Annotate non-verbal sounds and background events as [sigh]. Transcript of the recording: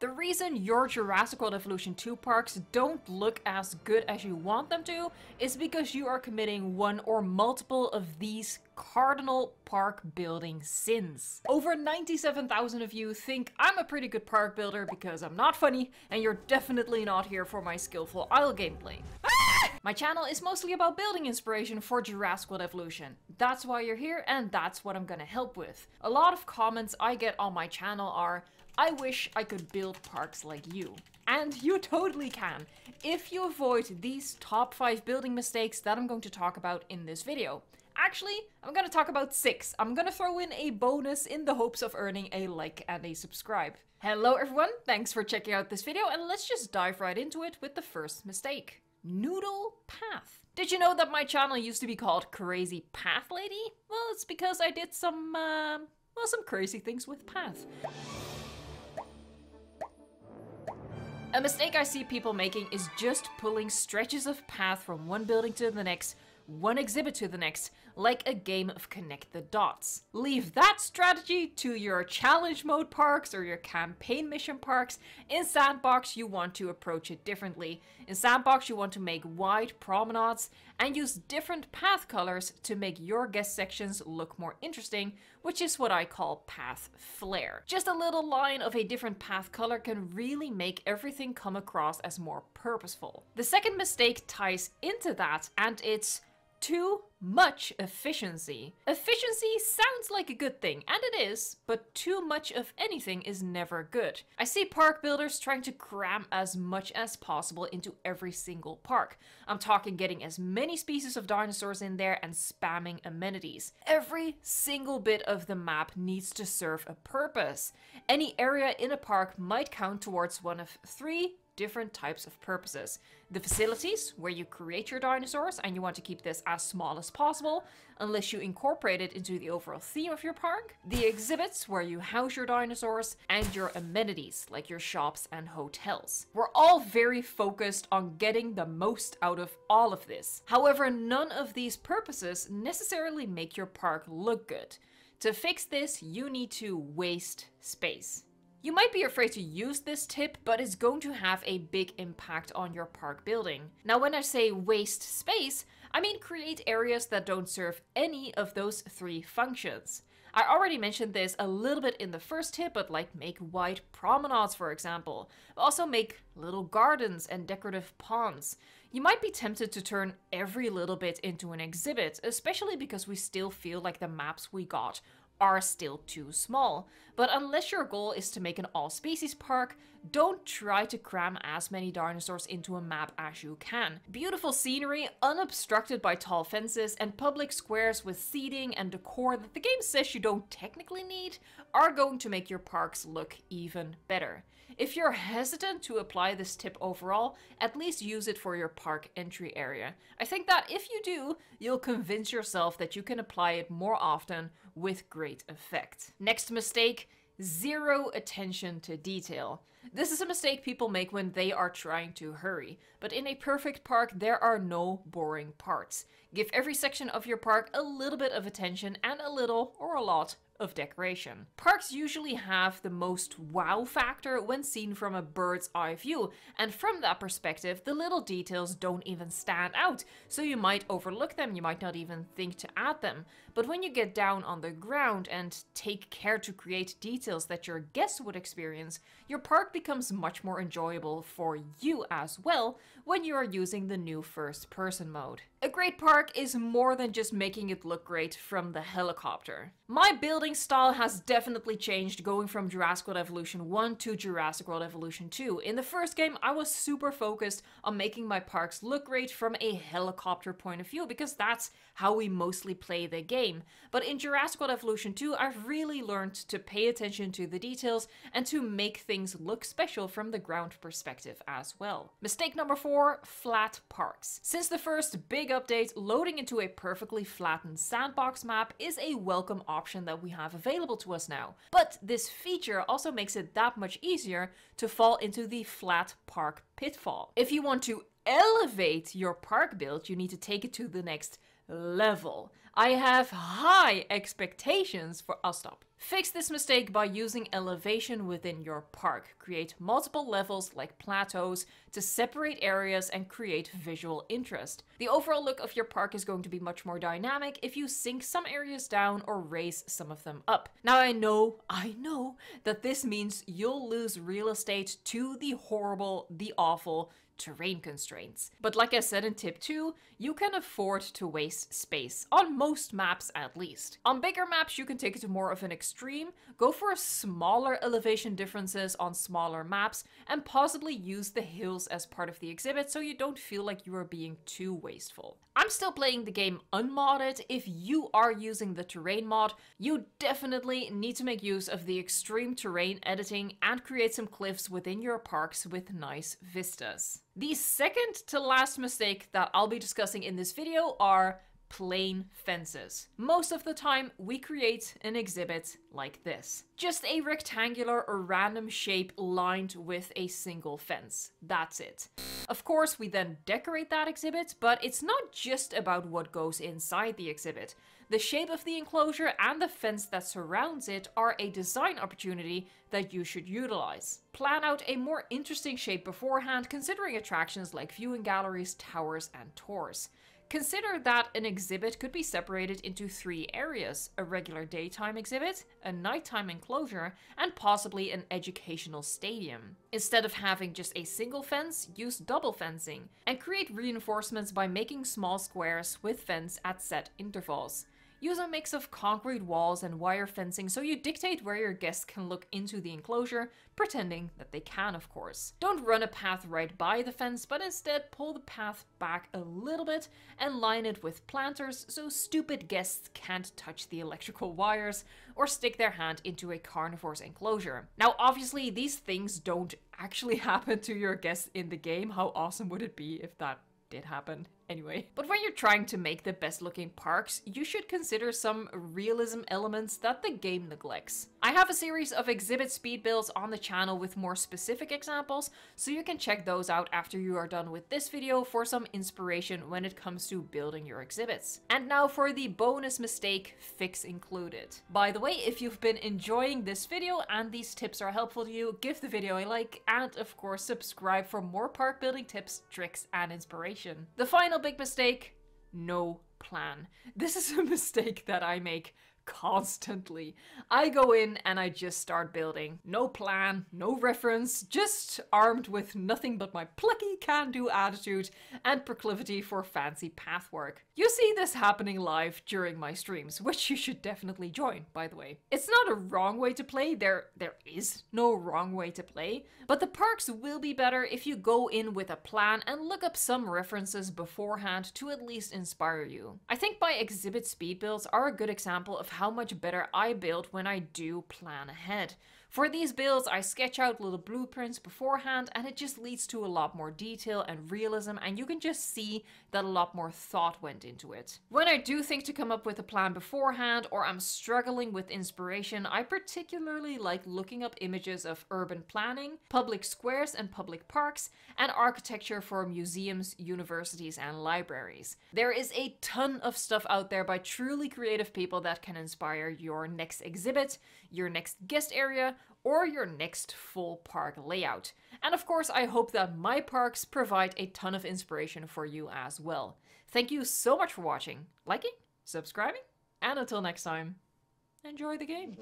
The reason your Jurassic World Evolution 2 parks don't look as good as you want them to is because you are committing one or multiple of these cardinal park building sins. Over 97,000 of you think I'm a pretty good park builder because I'm not funny and you're definitely not here for my skillful Isle gameplay. My channel is mostly about building inspiration for Jurassic World Evolution. That's why you're here and that's what I'm gonna help with. A lot of comments I get on my channel are, I wish I could build parks like you. And you [laughs] totally can, if you avoid these top 5 building mistakes that I'm going to talk about in this video. Actually, I'm gonna talk about 6. I'm gonna throw in a bonus in the hopes of earning a like and a subscribe. Hello everyone, thanks for checking out this video and let's just dive right into it with the first mistake. Noodle Path. Did you know that my channel used to be called Crazy Path Lady? Well, it's because I did some, uh, well, some crazy things with Path. A mistake I see people making is just pulling stretches of path from one building to the next, one exhibit to the next, like a game of connect the dots. Leave that strategy to your challenge mode parks or your campaign mission parks. In Sandbox, you want to approach it differently. In Sandbox, you want to make wide promenades and use different path colors to make your guest sections look more interesting, which is what I call path flair. Just a little line of a different path color can really make everything come across as more purposeful. The second mistake ties into that, and it's too much efficiency. Efficiency sounds like a good thing, and it is, but too much of anything is never good. I see park builders trying to cram as much as possible into every single park. I'm talking getting as many species of dinosaurs in there and spamming amenities. Every single bit of the map needs to serve a purpose. Any area in a park might count towards one of three different types of purposes. The facilities, where you create your dinosaurs and you want to keep this as small as possible, unless you incorporate it into the overall theme of your park. The exhibits, where you house your dinosaurs, and your amenities, like your shops and hotels. We're all very focused on getting the most out of all of this. However, none of these purposes necessarily make your park look good. To fix this, you need to waste space. You might be afraid to use this tip, but it's going to have a big impact on your park building. Now when I say waste space, I mean create areas that don't serve any of those three functions. I already mentioned this a little bit in the first tip, but like make wide promenades for example. Also make little gardens and decorative ponds. You might be tempted to turn every little bit into an exhibit, especially because we still feel like the maps we got are still too small. But unless your goal is to make an all species park, don't try to cram as many dinosaurs into a map as you can. Beautiful scenery, unobstructed by tall fences, and public squares with seating and decor that the game says you don't technically need are going to make your parks look even better. If you're hesitant to apply this tip overall, at least use it for your park entry area. I think that if you do, you'll convince yourself that you can apply it more often with great effect. Next mistake, zero attention to detail. This is a mistake people make when they are trying to hurry, but in a perfect park there are no boring parts. Give every section of your park a little bit of attention and a little, or a lot, of decoration. Parks usually have the most wow factor when seen from a bird's eye view, and from that perspective, the little details don't even stand out, so you might overlook them, you might not even think to add them. But when you get down on the ground and take care to create details that your guests would experience, your park becomes much more enjoyable for you as well when you are using the new first person mode. A great park is more than just making it look great from the helicopter. My building style has definitely changed going from Jurassic World Evolution 1 to Jurassic World Evolution 2. In the first game, I was super focused on making my parks look great from a helicopter point of view because that's how we mostly play the game. But in Jurassic World Evolution 2, I've really learned to pay attention to the details and to make things look special from the ground perspective as well. Mistake number 4, flat parks. Since the first big update, loading into a perfectly flattened sandbox map is a welcome option that we have available to us now. But this feature also makes it that much easier to fall into the flat park pitfall. If you want to elevate your park build, you need to take it to the next level. I have high expectations for. I'll stop. Fix this mistake by using elevation within your park. Create multiple levels like plateaus to separate areas and create visual interest. The overall look of your park is going to be much more dynamic if you sink some areas down or raise some of them up. Now I know, I know that this means you'll lose real estate to the horrible, the awful, terrain constraints. But like I said in tip 2, you can afford to waste space, on most maps at least. On bigger maps you can take it to more of an extreme, go for smaller elevation differences on smaller maps, and possibly use the hills as part of the exhibit so you don't feel like you are being too wasteful. I'm still playing the game unmodded. If you are using the terrain mod, you definitely need to make use of the extreme terrain editing and create some cliffs within your parks with nice vistas. The second to last mistake that I'll be discussing in this video are plain fences. Most of the time, we create an exhibit like this. Just a rectangular or random shape lined with a single fence. That's it. Of course, we then decorate that exhibit, but it's not just about what goes inside the exhibit. The shape of the enclosure and the fence that surrounds it are a design opportunity that you should utilize. Plan out a more interesting shape beforehand, considering attractions like viewing galleries, towers, and tours. Consider that an exhibit could be separated into three areas a regular daytime exhibit, a nighttime enclosure, and possibly an educational stadium. Instead of having just a single fence, use double fencing, and create reinforcements by making small squares with fence at set intervals. Use a mix of concrete walls and wire fencing so you dictate where your guests can look into the enclosure, pretending that they can, of course. Don't run a path right by the fence, but instead pull the path back a little bit and line it with planters so stupid guests can't touch the electrical wires or stick their hand into a carnivore's enclosure. Now, obviously, these things don't actually [laughs] happen to your guests in the game. How awesome would it be if that did happen? Anyway. But when you're trying to make the best looking parks, you should consider some realism elements that the game neglects. I have a series of exhibit speed builds on the channel with more specific examples, so you can check those out after you are done with this video for some inspiration when it comes to building your exhibits. And now for the bonus mistake fix included. By the way, if you've been enjoying this video and these tips are helpful to you, give the video a like and of course subscribe for more park building tips, tricks and inspiration. The final big mistake no plan. This is a [laughs] mistake that I make constantly. I go in and I just start building. No plan, no reference, just armed with nothing but my plucky can do attitude and proclivity for fancy path work. You see this happening live during my streams, which you should definitely join, by the way. It's not a wrong way to play, there, there is no wrong way to play, but the perks will be better if you go in with a plan and look up some references beforehand to at least inspire you. I think my exhibit speed builds are a good example of how much better I build when I do plan ahead. For these builds, I sketch out little blueprints beforehand and it just leads to a lot more detail and realism and you can just see that a lot more thought went into it. When I do think to come up with a plan beforehand or I'm struggling with inspiration, I particularly like looking up images of urban planning, public squares and public parks, and architecture for museums, universities, and libraries. There is a ton of stuff out there by truly creative people that can inspire your next exhibit, your next guest area, or your next full park layout. And of course, I hope that my parks provide a ton of inspiration for you as well. Thank you so much for watching, liking, subscribing, and until next time, enjoy the game.